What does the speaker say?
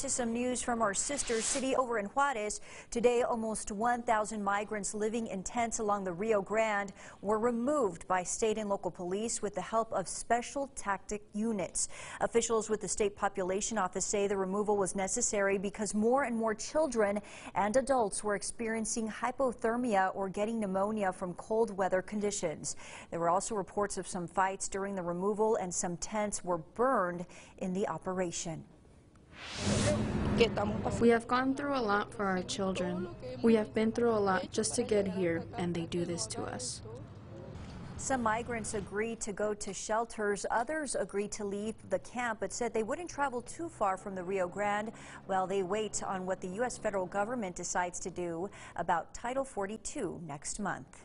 to some news from our sister city over in Juarez. Today, almost 1,000 migrants living in tents along the Rio Grande were removed by state and local police with the help of special tactic units. Officials with the state population office say the removal was necessary because more and more children and adults were experiencing hypothermia or getting pneumonia from cold weather conditions. There were also reports of some fights during the removal and some tents were burned in the operation. We have gone through a lot for our children. We have been through a lot just to get here, and they do this to us. Some migrants agreed to go to shelters. Others agreed to leave the camp, but said they wouldn't travel too far from the Rio Grande while they wait on what the U.S. federal government decides to do about Title 42 next month.